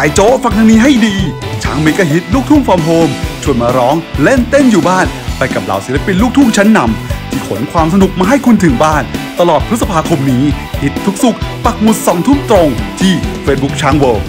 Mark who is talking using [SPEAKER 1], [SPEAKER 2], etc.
[SPEAKER 1] ายโจ๊ฟังทางนี้ให้ดี ช้างเมกะฮิตลูกทุ่งฟอร์มโฮมชวนมาร้องเล่นเต้นอยู่บ้าน ไปกับเหล่าศิลปินลูกทุ่งชั้นนำที่ขนความสนุกมาให้คุณถึงบ้าน ตลอดพฤษภาคมนี้ฮิตทุกสุขปักหมุดสองทุ่มตรงที่ Facebook ช้างเวิลด์